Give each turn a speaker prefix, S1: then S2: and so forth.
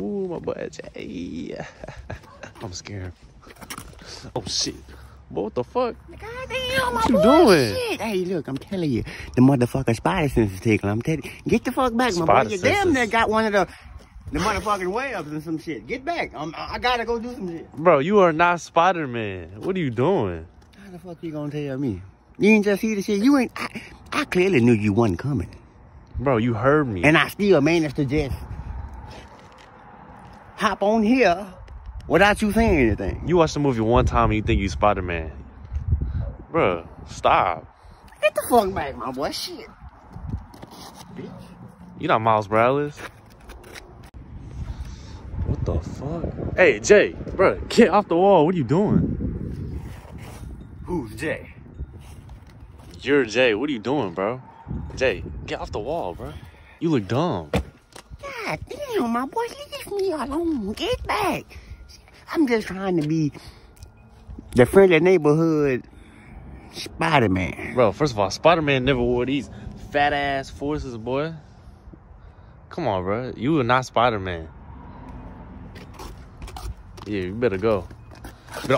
S1: Ooh, my boy Jay. I'm scared. Oh shit. What the fuck?
S2: Goddamn,
S1: What you doing?
S2: Shit. Hey, look, I'm telling you, the motherfucking spider sense tickle. I'm telling you, get the fuck back, my
S1: Spider
S2: boy. You damn
S1: senses.
S2: near got one of the the motherfucking webs and some shit. Get back. I'm, I gotta go do some shit.
S1: Bro, you are not Spider-Man. What are you doing?
S2: How the fuck you gonna tell me? You ain't just see the shit. You ain't. I, I clearly knew you wasn't coming,
S1: Bro, you heard me.
S2: and I still managed to just hop on here without you saying anything.
S1: You watch the movie one time and you think you Spider-Man. Bro, stop.
S2: Get the fuck back, my boy. Shit. Bitch.
S1: You not Miles Morales. What the fuck? Hey, Jay, bro, get off the wall. What are you doing?
S2: Who's Jay?
S1: You're Jay. What are you doing, bro? Jay, get off the wall, bro. You look dumb.
S2: God damn, my boy, leave me alone. Get back. I'm just trying to be the friendly neighborhood Spider-Man.
S1: Bro, first of all, Spider-Man never wore these fat ass forces, boy. Come on, bro. You are not Spider-Man. Yeah, you better go. Better